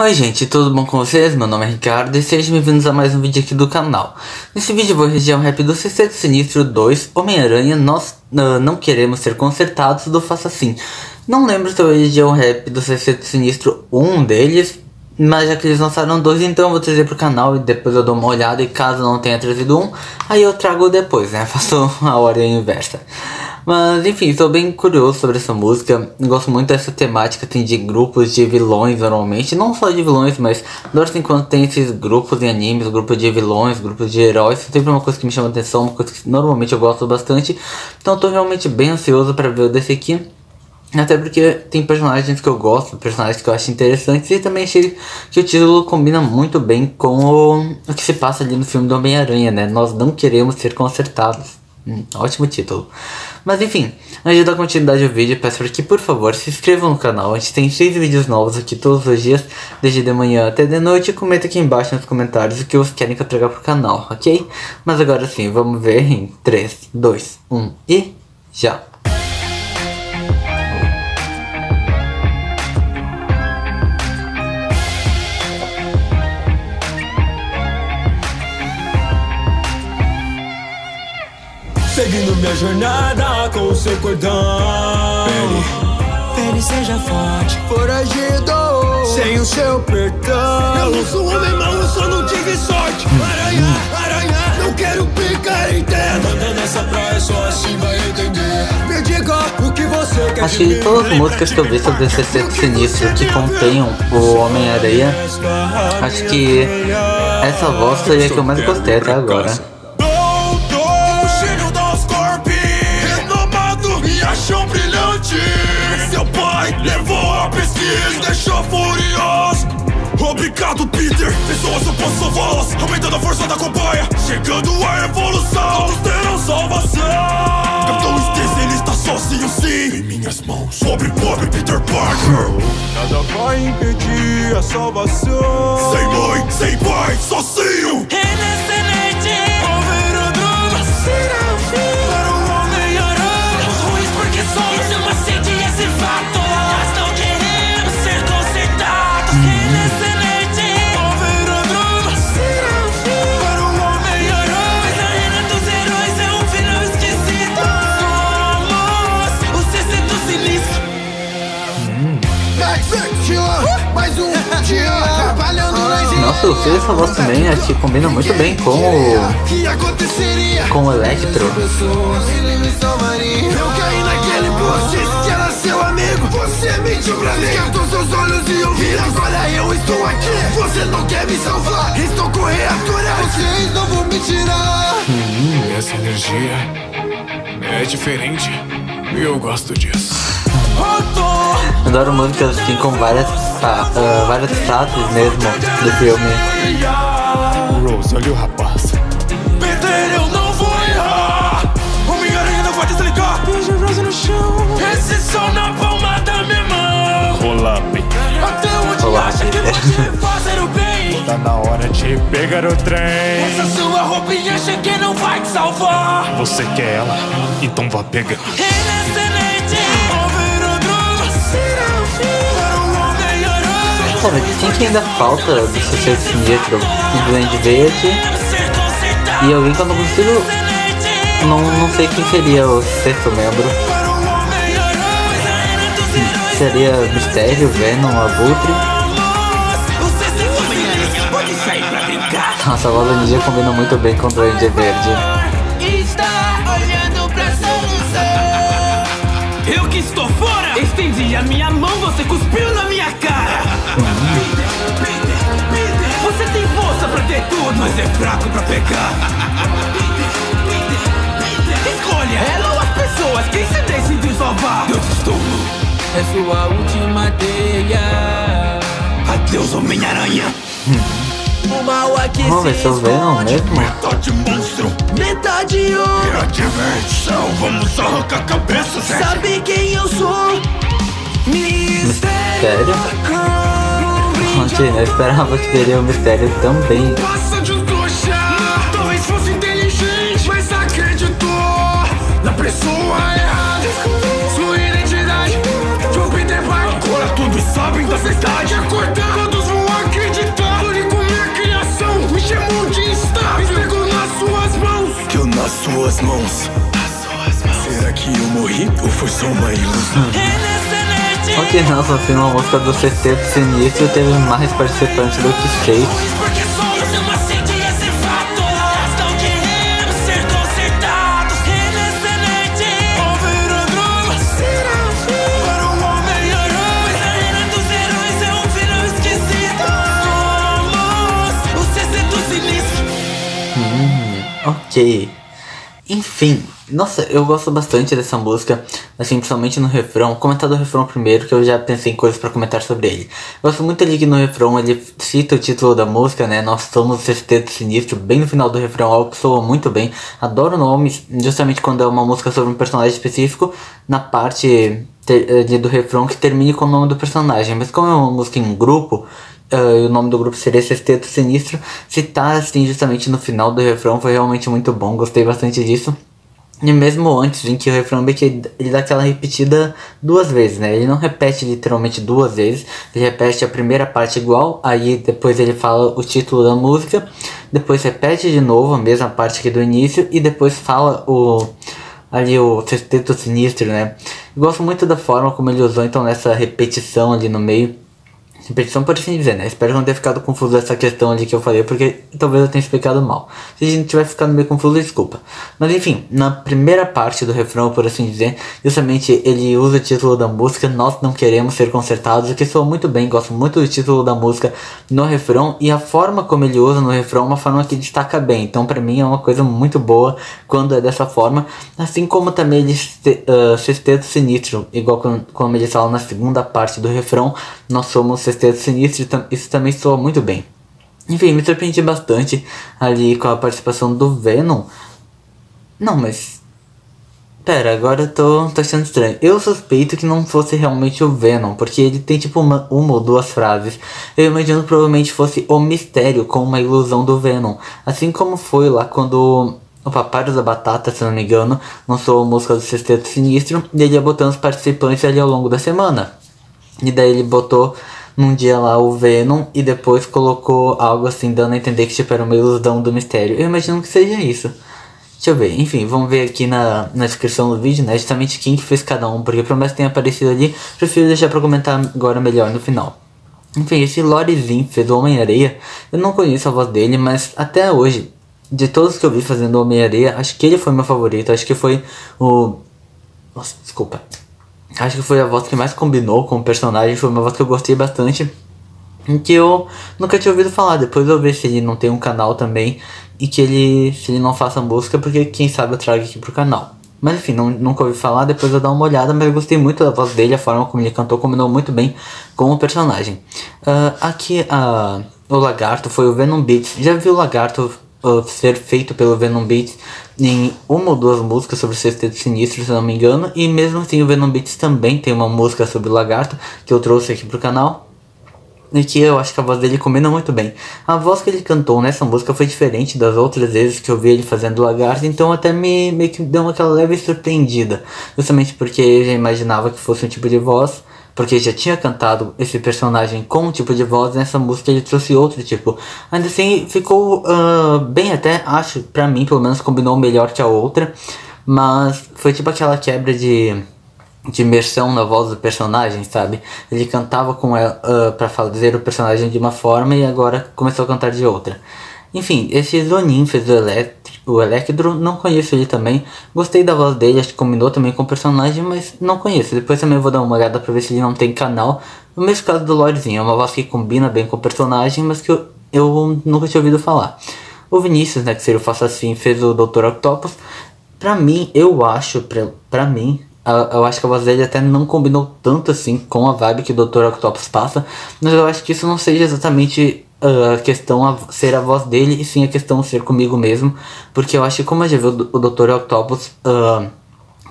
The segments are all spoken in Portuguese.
Oi gente, tudo bom com vocês? Meu nome é Ricardo e sejam bem-vindos a mais um vídeo aqui do canal. Nesse vídeo vou reagir ao rap do Sexteto Sinistro 2, Homem-Aranha, Nós uh, Não Queremos Ser Consertados, do Faça Assim. Não lembro se eu reagi ao rap do Sexteto Sinistro 1 deles, mas já que eles lançaram dois, então eu vou trazer pro canal e depois eu dou uma olhada e caso não tenha trazido um, aí eu trago depois, né? Faço a ordem inversa. Mas enfim, estou bem curioso sobre essa música. Gosto muito dessa temática assim, de grupos de vilões normalmente. Não só de vilões, mas de vez em quando tem esses grupos em animes, grupos de vilões, grupos de heróis. É sempre uma coisa que me chama atenção, uma coisa que normalmente eu gosto bastante. Então estou realmente bem ansioso para ver o desse aqui. Até porque tem personagens que eu gosto, personagens que eu acho interessantes e também achei que o título combina muito bem com o, o que se passa ali no filme do Homem-Aranha, né? Nós não queremos ser consertados. Hum, ótimo título. Mas enfim, antes de dar continuidade ao vídeo, peço para que por favor se inscrevam no canal. A gente tem 6 vídeos novos aqui todos os dias, desde de manhã até de noite. Comenta aqui embaixo nos comentários o que vocês querem que eu traga pro canal, ok? Mas agora sim, vamos ver em 3, 2, 1 e já! Seguindo minha jornada com o seu cordão. Pele, pele seja forte Foragido, sem o seu perdão. Eu não sou homem mau, eu só não tive sorte. Aranha, aranha, não quero picar em terra Manda nessa praia, só assim vai entender. Me diga o que você quer Acho que de todas as músicas que eu vi sobre esse sexto sinistro que contenham o Homem-Areia Acho que essa voz foi a que eu mais gostei até agora deixou furioso. Obrigado, Peter. Pessoas eu posso salvá-las Aumentando a força da companhia. Chegando a evolução Todos terão salvação Capitão Stacy, ele está sozinho sim. Em minhas mãos. Pobre, pobre Peter Parker. Nada vai impedir a salvação. Sem mãe, sem pai, sozinho. Nossa, o Phil essa voz também acho que combina muito bem com o. com o Electro. Eu caí naquele post que era seu amigo. Você mentiu pra mim. Esquentou seus olhos e. Agora eu estou aqui. Você não quer me salvar. Estou com. Vocês não vão me tirar. Hum, essa energia é diferente. E eu gosto disso. Adoro músicas assim com várias, uh, várias frases mesmo do filme. Rose, olha o rapaz. Peter, eu não vou errar. Homem-Aranha não vai desligar. Veja Rose no chão. Esse som na palma da minha mão. Olá, Peter. Até onde Olá, acha Peter. que você fazer o bem? Tá na hora de pegar o trem. Essa sua roupinha cheguei não vai te salvar. Você quer ela? Então vá pegar. Cara, quem que ainda falta do Sucesso Sinistro e Duende Verde? E alguém que eu não consigo. Não, não sei quem seria o sexto membro. Seria Mistério, Venom, Abutre. Nossa, a voz Ninja combina muito bem com o Duende Verde. Eu que estou fora! Estendi a minha mão, você cuspiu na minha cara! Tudo, mas é fraco pra pegar. Escolha ela ou as pessoas, quem se decidiu salvar? Deus estou É sua última teia. Adeus, Homem-Aranha. O mal aqui Vamos ver se eu mesmo. Metade monstro, metade homem. É a diversão, vamos arrancar cabeças. Sabe quem eu sou? Mistério? Realmente, eu esperava que teria um mistério também. Passa de um trouxa, talvez fosse inteligente, mas acreditou na pessoa errada. Sua identidade, Agora todos sabem da todos vão acreditar. Minha é criação me chamou de. Pegou nas suas mãos. Nas suas mãos. Será que eu morri ou foi só uma ilusão? Ok, nossa, assim, uma música do Sexteto Sinistro teve mais participantes do que seis. A a é um sinistro Ok. Enfim, nossa, eu gosto bastante dessa música, assim, principalmente no refrão. Comentar do refrão primeiro, que eu já pensei em coisas pra comentar sobre ele. Gosto muito ali que no refrão ele cita o título da música, né? Nós somos o Sexteto Sinistro, bem no final do refrão, algo que soa muito bem. Adoro o nome, justamente quando é uma música sobre um personagem específico, na parte do refrão que termine com o nome do personagem. Mas como é uma música em grupo, e o nome do grupo seria Sexteto Sinistro. Citar assim justamente no final do refrão foi realmente muito bom, gostei bastante disso. E mesmo antes, em que o refrão que ele dá aquela repetida duas vezes, né? Ele não repete literalmente duas vezes, ele repete a primeira parte igual, aí depois ele fala o título da música, depois repete de novo a mesma parte aqui do início e depois fala o ali o sexteto sinistro, né? Eu gosto muito da forma como ele usou então nessa repetição ali no meio. Repetição por assim dizer, né? Espero não ter ficado confuso essa questão ali que eu falei, porque talvez eu tenha explicado mal. Se a gente tiver ficado meio confuso, desculpa. Mas enfim, na primeira parte do refrão, por assim dizer, justamente ele usa o título da música Nós Não Queremos Ser Consertados, o que soa muito bem, gosto muito do título da música no refrão, e a forma como ele usa no refrão é uma forma que destaca bem. Então pra mim é uma coisa muito boa quando é dessa forma. Assim como também ele ah, sexteto sinistro, igual como, ele fala na segunda parte do refrão, nós somos sinistro, e tam- isso também soa muito bem. Enfim, me surpreendi bastante ali com a participação do Venom. Não, mas. Pera, agora eu tô, tô achando estranho. Eu suspeito que não fosse realmente o Venom, porque ele tem tipo uma, uma ou duas frases. Eu imagino que provavelmente fosse o mistério com uma ilusão do Venom. Assim como foi lá quando o Papário da Batata, se não me engano, lançou a música do Sexteto Sinistro e ele ia botando os participantes ali ao longo da semana. E daí ele botou num dia lá o Venom e depois colocou algo assim dando a entender que tipo era uma ilusão do mistério. Eu imagino que seja isso. Deixa eu ver, enfim, vamos ver aqui na, na descrição do vídeo, né? Justamente quem que fez cada um, porque promessa tem aparecido ali. Prefiro deixar pra comentar agora melhor no final. Enfim, esse Lorezinho fez o Homem-Areia. Eu não conheço a voz dele, mas até hoje, de todos que eu vi fazendo Homem-Areia, acho que ele foi meu favorito. Acho que foi o. Nossa, desculpa. Acho que foi a voz que mais combinou com o personagem. Foi uma voz que eu gostei bastante. Que eu nunca tinha ouvido falar. Depois eu ver se ele não tem um canal também. E que ele. Se ele não faça música, porque quem sabe eu trago aqui pro canal. Mas enfim, não, nunca ouvi falar, depois eu dar uma olhada, mas eu gostei muito da voz dele, a forma como ele cantou combinou muito bem com o personagem. Ah, aqui a o Lagarto foi o Venom Beats. Já viu o Lagarto ser feito pelo Venom Beats em uma ou duas músicas sobre o Sexteto Sinistro, se não me engano. E mesmo assim o Venom Beats também tem uma música sobre o Lagarto, que eu trouxe aqui pro canal. E que eu acho que a voz dele combina muito bem. A voz que ele cantou nessa música foi diferente das outras vezes que eu vi ele fazendo lagarto, então até me meio que deu aquela leve surpreendida. Justamente porque eu já imaginava que fosse um tipo de voz, porque já tinha cantado esse personagem com um tipo de voz, nessa música ele trouxe outro tipo. Ainda assim, ficou ah, bem até, acho, pra mim pelo menos combinou melhor que a outra, mas foi tipo aquela quebra de de imersão na voz do personagem, sabe? Ele cantava com ela uh, para fazer o personagem de uma forma e agora começou a cantar de outra. Enfim, esse Zonin fez o, Elect o Electro, não conheço ele também. Gostei da voz dele, acho que combinou também com o personagem, mas não conheço. Depois também vou dar uma olhada pra ver se ele não tem canal. No mesmo caso do Lorezinho, é uma voz que combina bem com o personagem, mas que eu, eu nunca tinha ouvido falar. O Vinícius, né, que seria o Assim, fez o Dr. Octopus. Pra mim, eu acho, pra, pra mim, eu acho que a voz dele até não combinou tanto assim com a vibe que o Dr. Octopus passa, mas eu acho que isso não seja exatamente a questão a ser a voz dele, e sim a questão ser comigo mesmo, porque eu acho que como eu já vi o, o Dr. Octopus ah,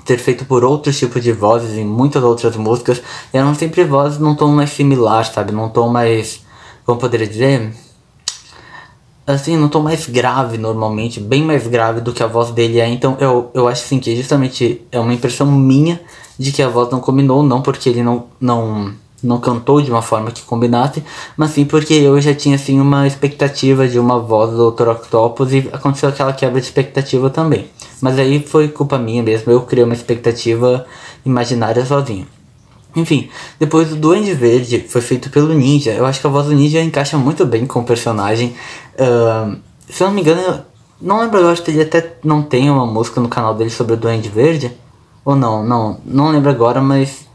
ter feito por outros tipos de vozes em muitas outras músicas, eram sempre vozes num tom mais similar, sabe? Num tom mais. Como poderia dizer? assim, num tom mais grave normalmente, bem mais grave do que a voz dele é. Então eu, eu acho assim que justamente é uma impressão minha de que a voz não combinou, não porque ele não, não, não cantou de uma forma que combinasse, mas sim porque eu já tinha assim uma expectativa de uma voz do Dr. Octopus e aconteceu aquela quebra de expectativa também. Mas aí foi culpa minha mesmo, eu criei uma expectativa imaginária sozinho. Enfim, depois do Duende Verde foi feito pelo Ninja. Eu acho que a voz do Ninja encaixa muito bem com o personagem. Uh, se eu não me engano, não lembro agora se ele até não tem uma música no canal dele sobre o Duende Verde. Ou não, não, não lembro agora, mas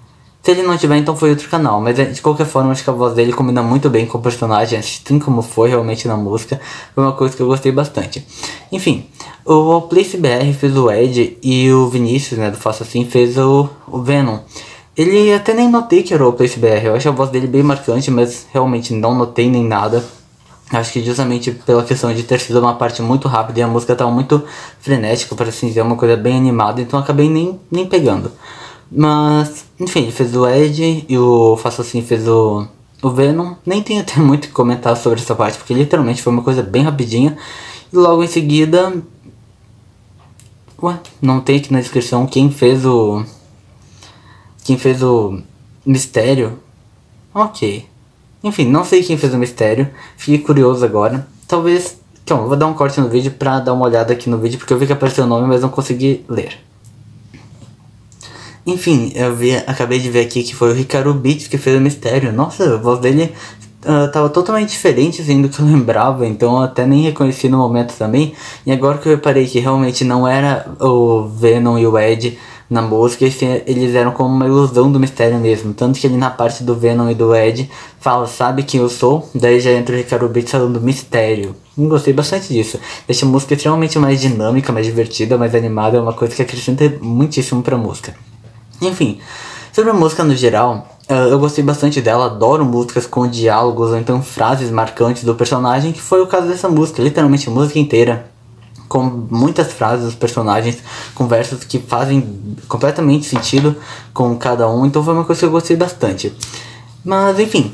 se ele não tiver, então foi outro canal. Mas de qualquer forma, acho que a voz dele combina muito bem com o personagem, assim como foi realmente na música. Foi uma coisa que eu gostei bastante. Enfim, o Place BR fez o Ed e o Vinícius, né, do Faça Assim, fez o, o Venom. Ele até nem notei que era o Place BR, eu acho a voz dele bem marcante, mas realmente não notei nem nada. Acho que justamente pela questão de ter sido uma parte muito rápida e a música estava muito frenética, para assim dizer, uma coisa bem animada, então acabei nem, nem pegando. Mas, enfim, ele fez o Ed e o Faço Assim fez o, o Venom. Nem tenho até muito que comentar sobre essa parte, porque literalmente foi uma coisa bem rapidinha. E logo em seguida. Ué, não tem aqui na descrição quem fez o quem fez o mistério. Ok. Enfim, não sei quem fez o mistério. Fiquei curioso agora. Talvez. Então, eu vou dar um corte no vídeo pra dar uma olhada aqui no vídeo, porque eu vi que apareceu o nome, mas não consegui ler. Enfim, eu vi, acabei de ver aqui que foi o Ricardo Beats que fez o mistério. Nossa, a voz dele uh, tava totalmente diferente assim, do que eu lembrava, então eu até nem reconheci no momento também. E agora que eu reparei que realmente não era o Venom e o Ed na música, eles eram como uma ilusão do mistério mesmo. Tanto que ele na parte do Venom e do Ed fala, sabe quem eu sou? Daí já entra o Ricardo Beats falando mistério. Gostei bastante disso. Deixa a música extremamente mais dinâmica, mais divertida, mais animada, é uma coisa que acrescenta muitíssimo pra música. Enfim, sobre a música no geral, eu gostei bastante dela, adoro músicas com diálogos ou então frases marcantes do personagem, que foi o caso dessa música, literalmente a música inteira com muitas frases dos personagens, conversas que fazem completamente sentido com cada um, então foi uma coisa que eu gostei bastante. Mas enfim,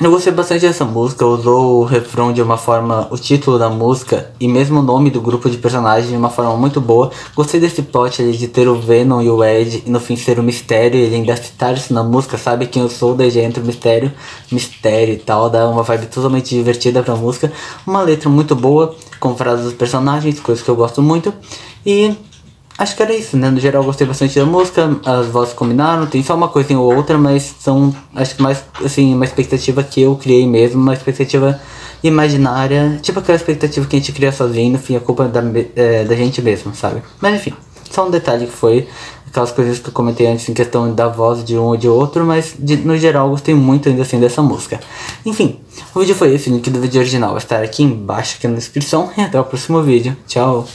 eu gostei bastante dessa música, usou o refrão de uma forma, o título da música e mesmo o nome do grupo de personagens de uma forma muito boa. Gostei desse plot ali de ter o Venom e o Ed e no fim ser o mistério, ele ainda citar isso na música, sabe quem eu sou, daí já entra o mistério, mistério e tal, dá uma vibe totalmente divertida pra música. Uma letra muito boa, com frases dos personagens, coisas que eu gosto muito. E acho que era isso, né? No geral gostei bastante da música, as vozes combinaram, tem só uma coisinha ou outra, mas são acho que mais assim, uma expectativa que eu criei mesmo, uma expectativa imaginária, tipo aquela expectativa que a gente cria sozinho, no fim a culpa é da, é, da gente mesmo, sabe? Mas enfim, só um detalhe que foi aquelas coisas que eu comentei antes em questão da voz de um ou de outro, mas de, no geral gostei muito ainda assim dessa música. Enfim, o vídeo foi esse, o link do vídeo original vai estar aqui embaixo aqui na descrição e até o próximo vídeo. Tchau!